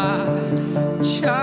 my child.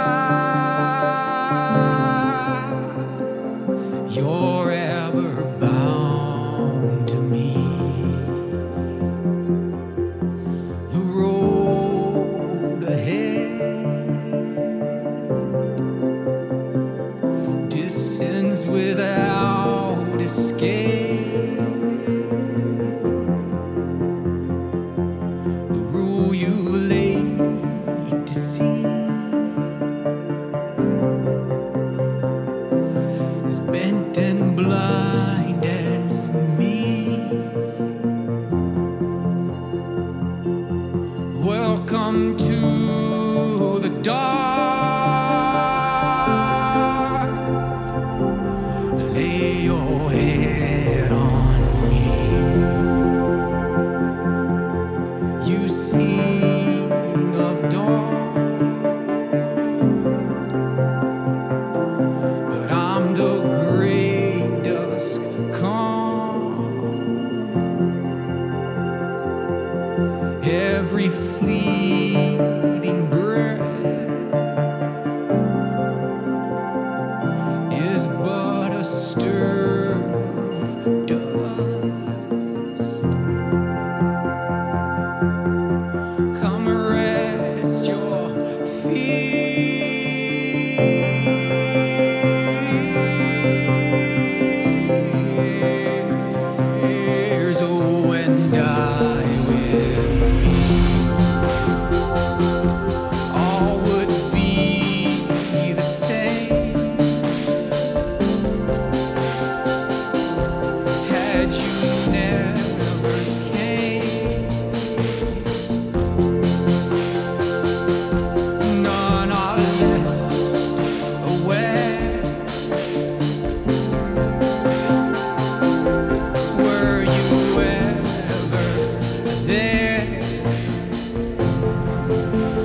Standing